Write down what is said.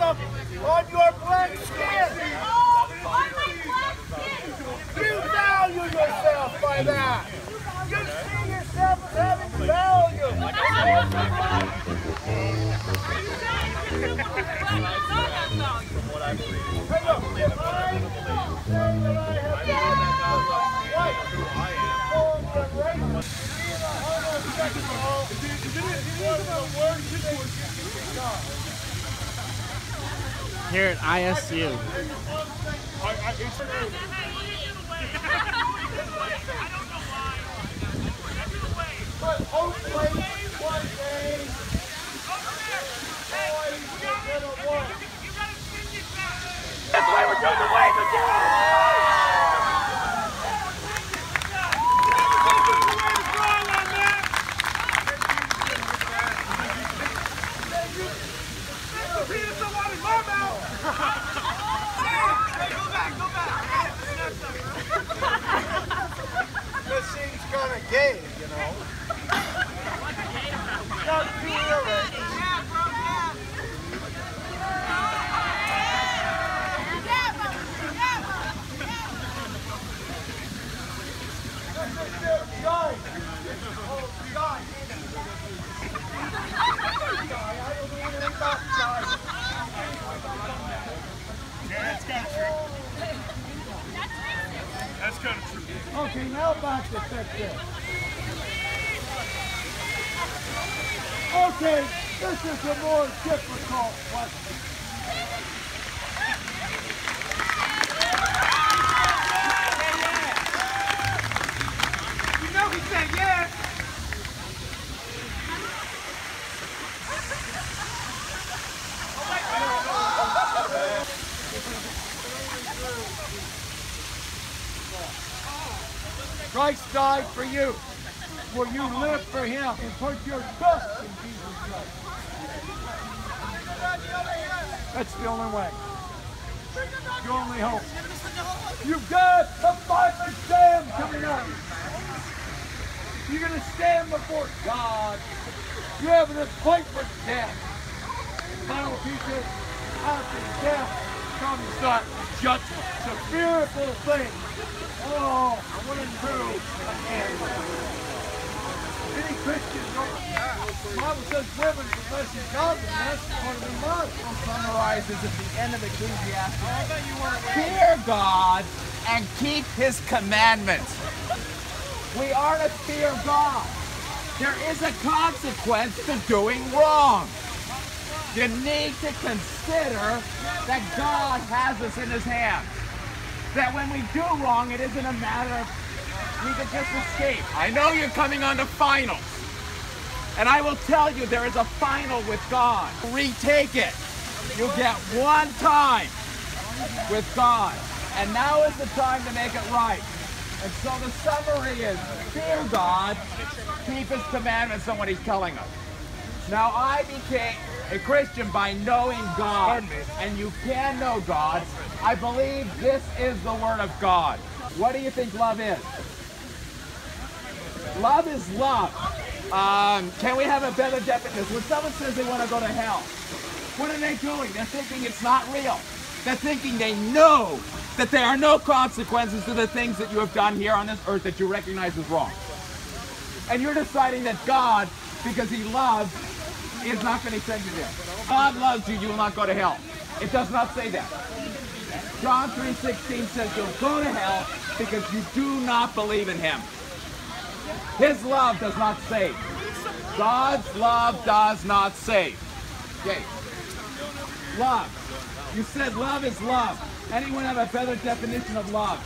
on the on your black skin. You value yourself by that. You see yourself as having value. Hey, look, if I say that I have value, white, full of race, being a homosexual was the worst thing you could become. Here at ISU. But hopefully, one day, boys are gonna want. That's why we're doing the wave again! This seems kind of gay, you know. Not really. Guys, oh, guys. Guy, I don't know anything about guys. That's kind of true. That's kind of true. Okay, now back to fix Okay, this is a more difficult question. Christ died for you. Will you live for him and put your trust in Jesus Christ? That's the only way. Your only hope. You've got a fight stand coming up. You're going to stand before God. You have an appointment with death. Final future, after death comes that judgment. It's a fearful thing. Oh, I want to prove again. Many Christians. The Bible says women professing godliness are the mother. summarizes at the end of Ecclesiastes. Fear God and keep his commandments. We are to fear God. There is a consequence to doing wrong. You need to consider that God has us in his hands. That when we do wrong, it isn't a matter of we can just escape. I know you're coming on to finals. And I will tell you, there is a final with God. Retake it. You get one time with God. And now is the time to make it right. And so the summary is fear God, keep his commandments on what he's telling us. Now I became a Christian by knowing God. And you can know God. I believe this is the word of God. What do you think love is? Love is love. Um, can we have a better definition? When someone says they want to go to hell, what are they doing? They're thinking it's not real. They're thinking they know that there are no consequences to the things that you have done here on this earth that you recognize as wrong. And you're deciding that God, because he loves, is not going to send you there. God loves you, you will not go to hell. It does not say that. John 3.16 says you'll go to hell because you do not believe in him. His love does not save. God's love does not save. Okay. Love. You said love is love. Anyone have a better definition of love?